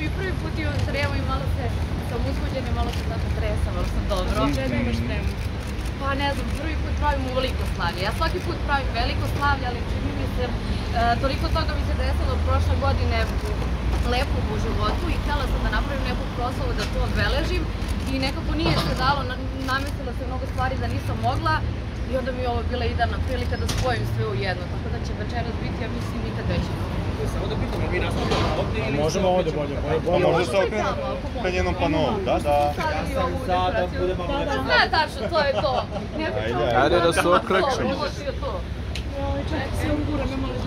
mi prvi put imam tremu i malo se sam uzbuđena i malo se tako tresam, ali sam dobro. Čega imaš tremu? Pa ne znam, prvi put pravim u veliko slavlje. Ja svaki put pravim veliko slavlje, ali čini mi se, e, toliko toga mi se desilo prošle godine lepo u životu i htjela sam da napravim neku proslavu da to obeležim i nekako nije se dalo, na- namestila se mnogo stvari da nisam mogla i onda mi je ovo bila idealna prilika da spojim sve u jedno, tako da će večeras biti, ja mislim, nikad veći. Samo da pitam, jel mi nastavljamo ovde ili... Možemo ovde bolje. bolje, bolje. može se okrenuti ka njenom panovu, da, da. Stavili ovu Za da bude malo Da, da, tačno, to je to. Ne Ajde, ajde da se okrećemo. ne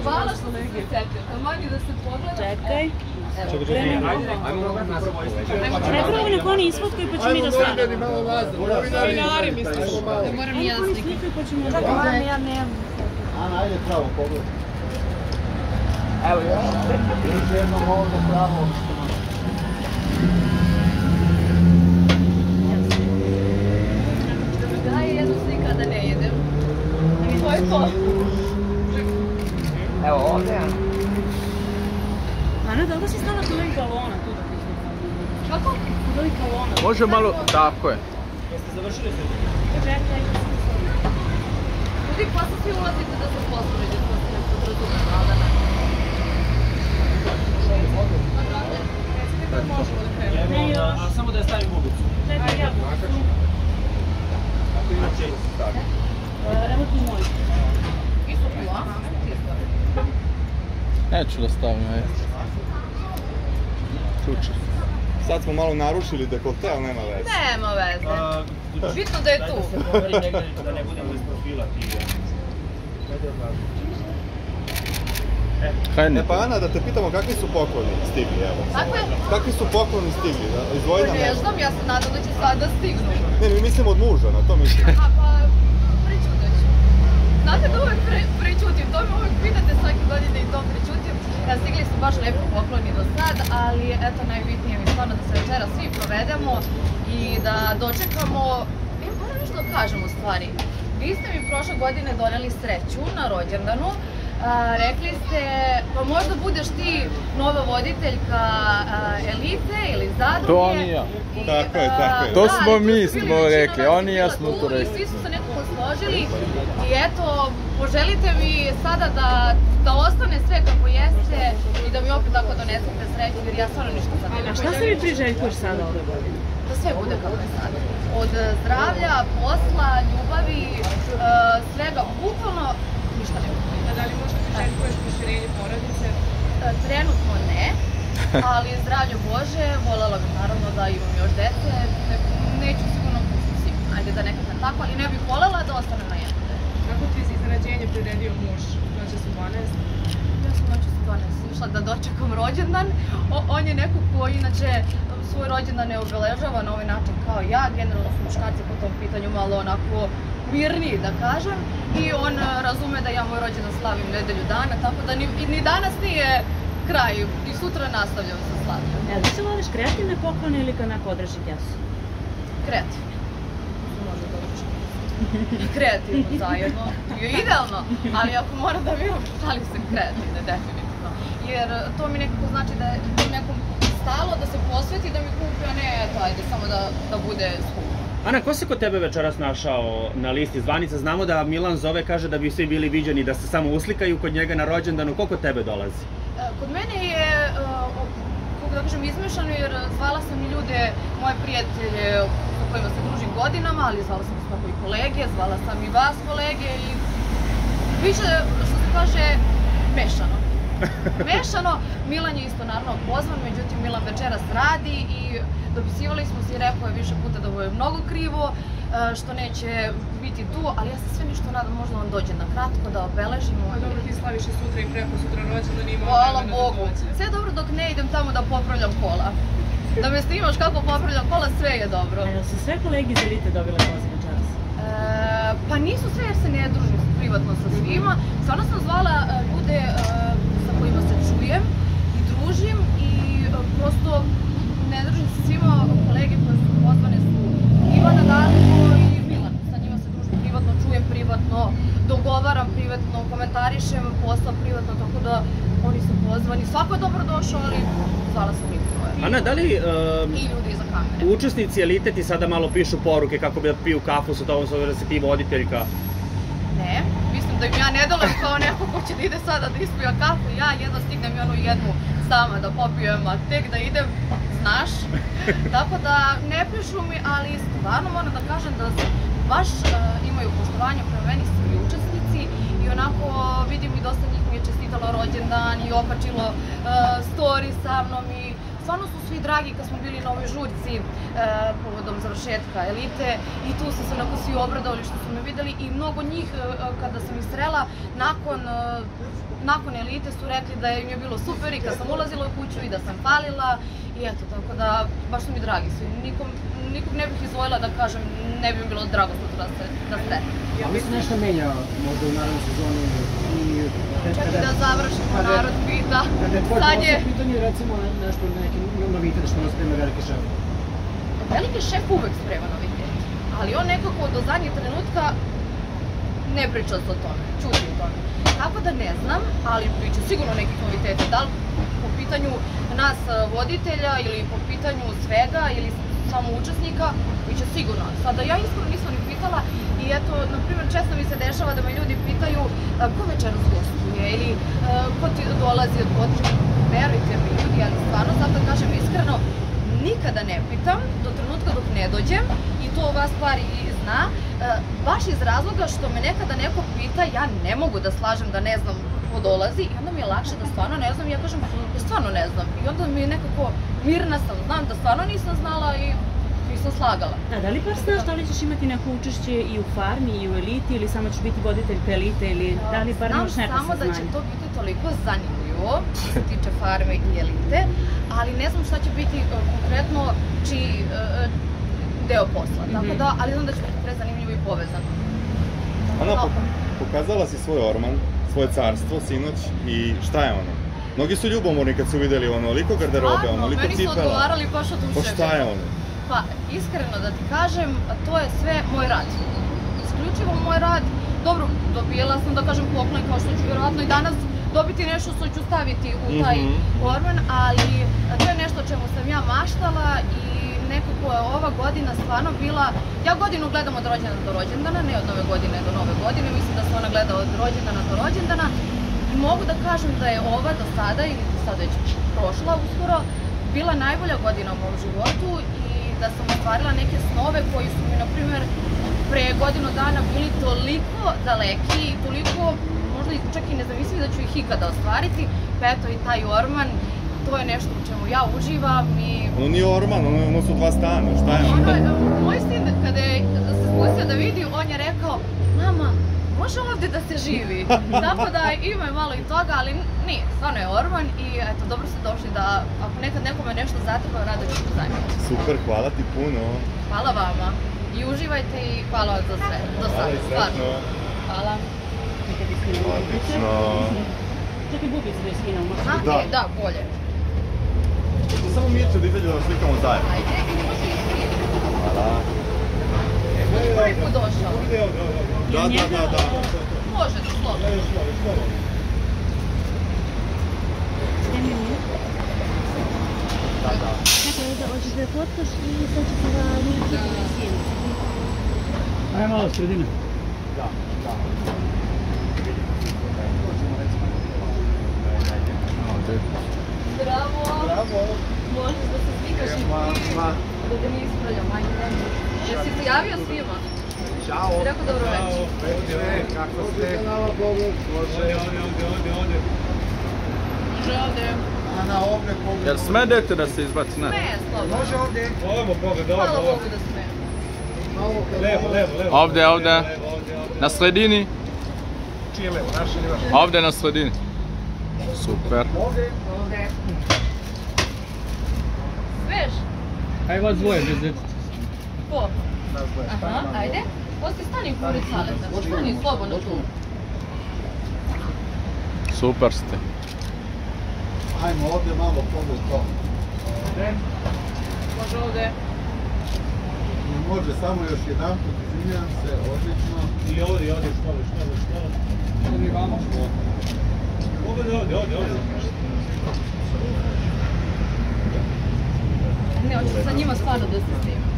Hvala što ste se setili. Manje da se pogleda. Čekaj. Ističemo. Najprvo nek oni isfotkaju pa ćemo mi da stavimo. Novinari misliš? Moram ja da slikam. slikaju pa ćemo da. Ja nemam. Ana, ajde pravo, pogledaj. Evo još. Još jednom ovde pravo. Daj jednu slika da ne jedem. I to je to. Evo ovde. Ana, da li si stala kod ovih galona tu da ti slikam? Kako? Kod ovih galona. Može malo, tako je. Jeste završili sve? Čekaj. Ljudi, posle svi ulazite da se posporedi, to se ne podrazumeva, ali da ne. Samo da je stavim. Znači, Evo ti moj. Isto tu, a? Isto. Neću da stavim, ajde. Čuče. Sad smo malo narušili dekolte, ali nema veze. Nema veze. Bitno da je tu. Dajte se pomeri negde da ne budemo iz profila ti. Ajde. Hajde. E pa Ana, da te pitamo kakvi su pokloni stigli, evo. Kakve? Kakvi su pokloni stigli? Da? Izdvoji nam Ne znam, ja se nadam da će sad da stignu. Ne, mi mislim od muža, na to mislim. Aha, pa pričutat ću. Znate da uvek pre, pričutim, to me uvek pitate svake godine i to pričutim. Ja, stigli su baš lepo pokloni do sad, ali eto najbitnije mi je stvarno da se večera svi provedemo i da dočekamo, e, moram nešto da kažem u stvari. Vi ste mi prošle godine doneli sreću na rođendanu, A, rekli ste, pa možda budeš ti nova voditeljka a, elite ili zadruge. To oni i ja. I, Tako je, tako je. To da, smo mi smo rekli, oni i ja smo to rekli. Svi su se nekako složili i eto, poželite mi sada da, da ostane sve kako jeste i da mi opet tako donesete sreću jer ja stvarno ništa sad ne A šta se vi priželjkuješ sada ove godine? da sve bude kako je sada. Od zdravlja, posla, ljubavi, e, svega, bukvalno ništa ne bude. A da li možeš priželjkuješ proširenje porodice? E, Trenutno ne, ali zdravlje Bože, volela bih naravno da imam još dece, ne, neću sigurno, sigurno, ajde da ne kažem tako, ali ne bih volela da ostanem na jedno dete. Kako ti je iznenađenje priredio muž? Noće su 12. Ja sam noću sa 12 išla da dočekam rođendan. O, on je neko ko inače svoj rođendan ne obeležava na ovaj način kao ja. Generalno su muškarci po tom pitanju malo onako mirniji da kažem. I on e, razume da ja moj rođendan slavim nedelju dana, tako da ni, ni danas nije kraj i sutra nastavljam sa slavljem. E, da se voliš kreativne poklone ili kad neko odreši kesu? Kreativno. Može da uči. I kreativno zajedno. Je idealno, ali ako mora da biram, šalim se kreativne, definitivno. Jer to mi nekako znači da je nekom stalo da se posveti da mi kupi, a ne eto, ajde, samo da, da bude skupo. Ana, ko se kod tebe večeras našao na listi zvanica? Znamo da Milan zove, kaže da bi svi bili viđeni, da se samo uslikaju kod njega na rođendanu. Ko kod tebe dolazi? E, Kod mene je, e, kako da kažem, izmešano jer zvala sam i ljude, moje prijatelje sa kojima se družim godinama, ali zvala sam svako i kolege, zvala sam i vas kolege i više, što se kaže, mešano. Mešano, Milan je isto naravno pozvan, međutim Milan večeras radi i dopisivali smo se i rekao je više puta da mu je mnogo krivo, e, što neće biti tu, ali ja se sve nešto nadam, možda on dođe na kratko da obeležimo. Pa dobro, ti slaviš i sutra i preko sutra rođendan ima Hvala Bogu. Sve je dobro dok ne idem tamo da popravljam kola. Da me snimaš kako popravljam kola, sve je dobro. A jel su sve kolege iz elite dobile poziv večeras? E, pa nisu sve jer se ne družim privatno sa svima. Stvarno sam zvala e, ljude e, sa se čujem i družim i e, prosto ne družim se svima. Kolege koje su pozvane su Ivana Darko i Milan. Sa njima se družim privatno, čujem privatno, dogovaram privatno, komentarišem posao privatno, tako da oni su pozvani. Svako je dobro došao, ali zvala sam. Ti Ana, da li um, i ljudi iza kamere. učesnici elite ti sada malo pišu poruke kako bi da piju kafu sa tobom, s obzirom da si ti voditeljka? Da im ja ne delujem kao neko ko će da ide sada da ispija kafu, ja jedno stignem i onu jednu sama da popijem, a tek da idem, znaš. Tako da ne pišu mi, ali stvarno moram da kažem da se baš e, imaju poštovanja prema meni svi učesnici i onako vidim i dosta njih mi je čestitalo rođendan i okačilo e, story sa mnom i stvarno su svi dragi kad smo bili na ovoj žurci e, povodom završetka elite i tu su se onako svi obradovali što su me videli i mnogo njih e, kada sam ih srela nakon e, nakon elite su rekli da im je bilo super i kad sam ulazila u kuću i da sam palila i eto, tako da baš su mi dragi svi. Nikom, nikom ne bih izvojila da kažem, ne bi mi bilo drago sutra da se, da se A li se nešto menja možda u narednoj sezoni i i da završimo, narod pita. Kada je tvoj Sad je pitanju recimo nešto, neki novitet što nas sprema veliki šef. veliki šef uvek sprema novitete, ali on nekako do zadnjeg trenutka ne priča se o tome, čuti o tome. Tako da ne znam, ali biće sigurno nekih noviteta, da li po pitanju nas e, voditelja ili po pitanju svega ili samo učesnika, biće sigurno. Sada ja iskreno nisam ni pitala i eto, na primjer, često mi se dešava da me ljudi pitaju e, ko večeras gostuje ili e, ko ti dolazi od područja. Verujte mi ljudi, ali stvarno sad da kažem iskreno, nikada ne pitam do trenutka dok ne dođem to ova stvar i zna, e, baš iz razloga što me nekada neko pita, ja ne mogu da slažem da ne znam ko dolazi i onda mi je lakše da stvarno ne znam, ja kažem, ja stvarno ne znam i onda mi je nekako mirna sam, znam da stvarno nisam znala i nisam slagala. A da li bar znaš da li ćeš imati neko učešće i u farmi i u eliti ili samo ćeš biti voditeljka elite ili da li bar Znam imaš neka samo da će to biti toliko zanimljivo što se tiče farme i elite, ali ne znam šta će biti e, konkretno čiji e, deo posla. Tako Mhm. da, ali znam da će biti prezanimljivo i povezano. Ana, po- pokazala si svoj orman, svoje carstvo, sinoć i šta je ono? Mnogi su ljubomorni kad su videli onoliko garderobe, Stvarno, onoliko meni su cipela. odgovarali baš od Pa ušega. šta je ono? Pa, iskreno da ti kažem, to je sve moj rad. Isključivo moj rad. Dobro, dobijela sam da kažem poklon kao što ću vjerojatno i danas dobiti nešto što ću staviti u taj Mhm. orman, ali to je nešto o čemu sam ja maštala i nekako je ova godina stvarno bila, ja godinu gledam od rođendana do rođendana, ne od nove godine do nove godine, mislim da se ona gleda od rođendana do rođendana i mogu da kažem da je ova do sada, ili sad već prošla uskoro, bila najbolja godina u mom životu i da sam ostvarila neke snove koji su mi, na primjer, pre godinu dana bili toliko daleki i toliko možda čak i nezamislivi da ću ih ikada ostvariti. Pa eto i taj orman, to je nešto u čemu ja uživam i Ono nije orman, ono, ono su dva stana, šta je ono? ono, je- moj sin kada je se spustio da vidi, on je rekao, mama, može ovde da se živi. Tako da ima je malo i toga, ali nije, stvarno je orman i eto, dobro ste došli da ako nekad nekome nešto zatreba, rado ću pozajmiti. Super, hvala ti puno. Hvala vama i uživajte i hvala za sve, do Hvala sada, i stvarno. Hvala. Da. Odlično. Čekaj bubice da skinem. A, Da. e, da, bolje. Samo Mirče da izađe da slikamo zajedno. Ajde, i može i ti. Hvala. Prvi put došao. Da, da, da, da. Možete, slobodno. Čekaj da hoćeš da fotkaš i sad ću se da njih da skinem. Ajde malo sredine. Bravo. Bravo. Možeš da se slikaš i ti. Da te ne ispravljam, ajde. Jesi se javio svima? Ćao. Rekao dobro večer. Kako ste? Pogled, može. Može ovde. Ana, ovdje pogled. Jel sme dete da se izbaci? Ne. Ne, slobodno. Može ovdje. Hvala Bogu da sme. Levo, levo, levo. Ovdje, ovdje. Na sredini. Čije levo, naše ili vaše? Ovdje na sredini. Super. Sveš? Ajde vas dvoje bez djeteta. Ko? Aha, ajde. Posti stani pored saleta. Stani slobodno tu. Super ste. Ajmo ovdje malo pogled to. Može ovde. Ne može, samo još jedan put, izvinjam se, odlično. I ovdje, ovdje, što li, što li, što li. Ovdje vamo. Ovdje. hoću sa njima stvarno da se snimam.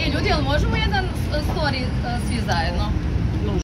E, ljudi, jel možemo jedan uh, story uh, svi zajedno?